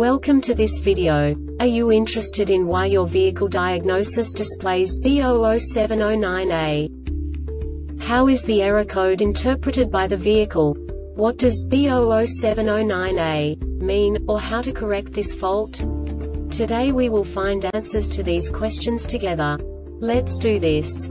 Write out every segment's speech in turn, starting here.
Welcome to this video. Are you interested in why your vehicle diagnosis displays B00709A? How is the error code interpreted by the vehicle? What does B00709A mean, or how to correct this fault? Today we will find answers to these questions together. Let's do this.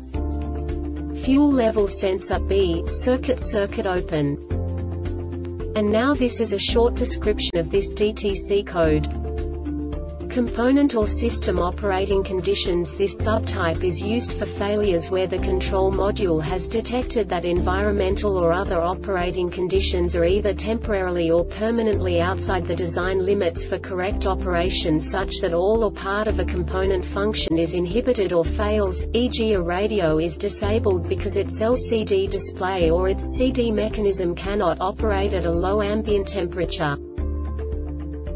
Fuel level sensor B, circuit circuit open. And now this is a short description of this DTC code component or system operating conditions This subtype is used for failures where the control module has detected that environmental or other operating conditions are either temporarily or permanently outside the design limits for correct operation such that all or part of a component function is inhibited or fails, e.g. a radio is disabled because its LCD display or its CD mechanism cannot operate at a low ambient temperature.